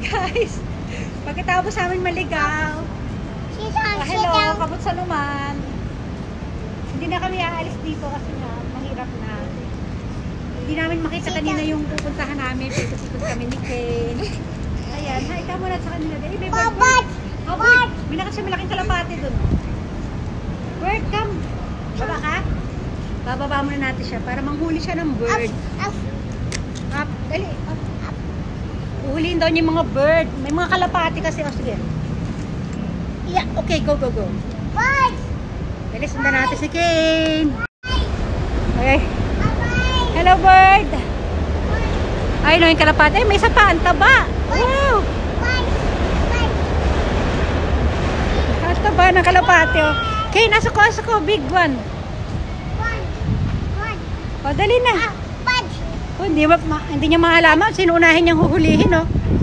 Guys. Pagkatapos namin maligaw. Oh, hello, sisang. kamusta naman? Hindi na kami aalis dito kasi nga mahirap na. Hindi namin makita kanina yung pupuntahan namin. Pikot-pikot kami ni Ken. Ayan, hi ka muna sa kanila. May bird. Babat! Bird. May nakasya malaking kalapate dun. Bird, come. Baba ka. Bababa muna natin siya para manghuli siya ng bird. Up, Up, dali. Uhulihin daw niya yung mga bird. May mga kalapati kasi. Oh, sige. Yeah, okay, go, go, go. bird! Dali, sundan natin si Kane. Okay. Bye-bye! Hello, bird. Ay, no, yung kalapati. Ay, may isa pa. Ang taba. Wow. Bye! Bye! Ang taba ng kalapati. Oh. Kane, nasa ko, nasa ko. Big one. One! One! O, dali na. Bad! Oh, hindi, ma- hindi niya maalaman. Sino unahin niyang huhulihin, oh. Wow!